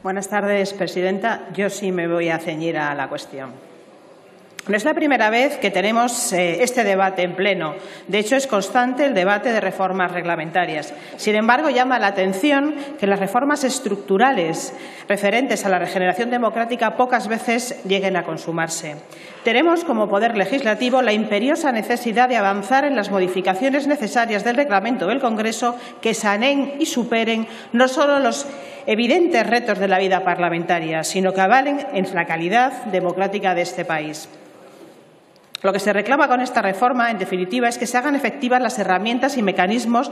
Buenas tardes, presidenta. Yo sí me voy a ceñir a la cuestión. No es la primera vez que tenemos eh, este debate en pleno. De hecho, es constante el debate de reformas reglamentarias. Sin embargo, llama la atención que las reformas estructurales referentes a la regeneración democrática pocas veces lleguen a consumarse. Tenemos como Poder Legislativo la imperiosa necesidad de avanzar en las modificaciones necesarias del reglamento del Congreso que sanen y superen no solo los evidentes retos de la vida parlamentaria, sino que avalen en la calidad democrática de este país. Lo que se reclama con esta reforma, en definitiva, es que se hagan efectivas las herramientas y mecanismos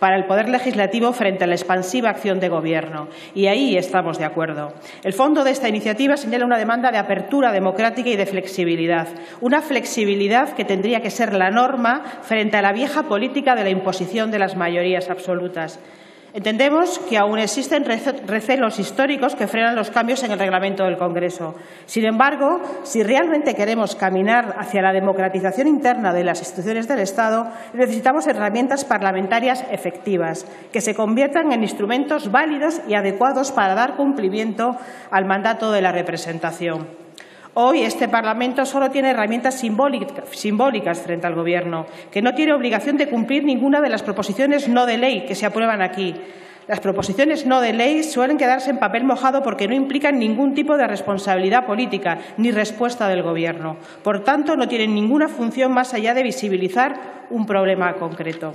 para el Poder Legislativo frente a la expansiva acción de Gobierno. Y ahí estamos de acuerdo. El fondo de esta iniciativa señala una demanda de apertura democrática y de flexibilidad. Una flexibilidad que tendría que ser la norma frente a la vieja política de la imposición de las mayorías absolutas. Entendemos que aún existen recelos históricos que frenan los cambios en el reglamento del Congreso. Sin embargo, si realmente queremos caminar hacia la democratización interna de las instituciones del Estado, necesitamos herramientas parlamentarias efectivas que se conviertan en instrumentos válidos y adecuados para dar cumplimiento al mandato de la representación. Hoy este Parlamento solo tiene herramientas simbólicas frente al Gobierno, que no tiene obligación de cumplir ninguna de las proposiciones no de ley que se aprueban aquí. Las proposiciones no de ley suelen quedarse en papel mojado porque no implican ningún tipo de responsabilidad política ni respuesta del Gobierno. Por tanto, no tienen ninguna función más allá de visibilizar un problema concreto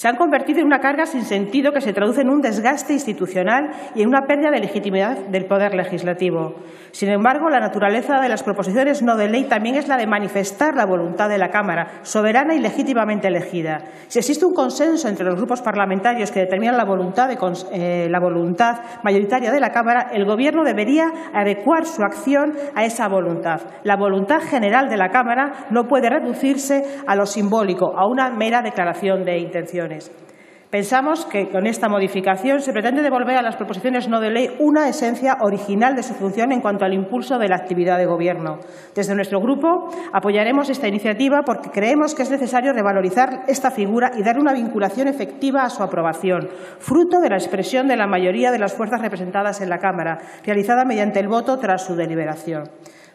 se han convertido en una carga sin sentido que se traduce en un desgaste institucional y en una pérdida de legitimidad del poder legislativo. Sin embargo, la naturaleza de las proposiciones no de ley también es la de manifestar la voluntad de la Cámara, soberana y legítimamente elegida. Si existe un consenso entre los grupos parlamentarios que determinan la voluntad, eh, la voluntad mayoritaria de la Cámara, el Gobierno debería adecuar su acción a esa voluntad. La voluntad general de la Cámara no puede reducirse a lo simbólico, a una mera declaración de intención. Pensamos que con esta modificación se pretende devolver a las proposiciones no de ley una esencia original de su función en cuanto al impulso de la actividad de Gobierno. Desde nuestro Grupo apoyaremos esta iniciativa porque creemos que es necesario revalorizar esta figura y dar una vinculación efectiva a su aprobación, fruto de la expresión de la mayoría de las fuerzas representadas en la Cámara, realizada mediante el voto tras su deliberación.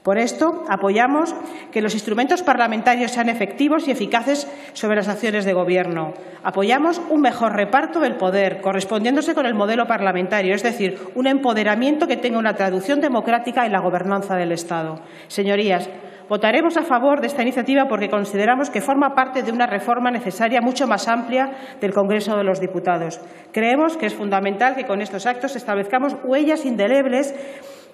Por esto, apoyamos que los instrumentos parlamentarios sean efectivos y eficaces sobre las acciones de Gobierno. Apoyamos un mejor reparto del poder, correspondiéndose con el modelo parlamentario, es decir, un empoderamiento que tenga una traducción democrática en la gobernanza del Estado. Señorías, Votaremos a favor de esta iniciativa porque consideramos que forma parte de una reforma necesaria mucho más amplia del Congreso de los Diputados. Creemos que es fundamental que con estos actos establezcamos huellas indelebles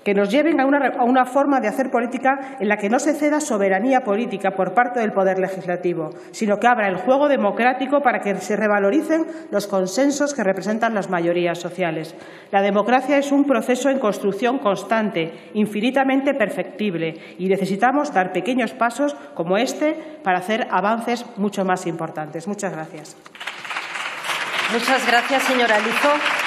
que nos lleven a una, forma de hacer política en la que no se ceda soberanía política por parte del Poder Legislativo, sino que abra el juego democrático para que se revaloricen los consensos que representan las mayorías sociales. La democracia es un proceso en construcción constante, infinitamente perfectible, y necesitamos dar pequeños pasos como este para hacer avances mucho más importantes. Muchas gracias. Muchas gracias, señora Lizo.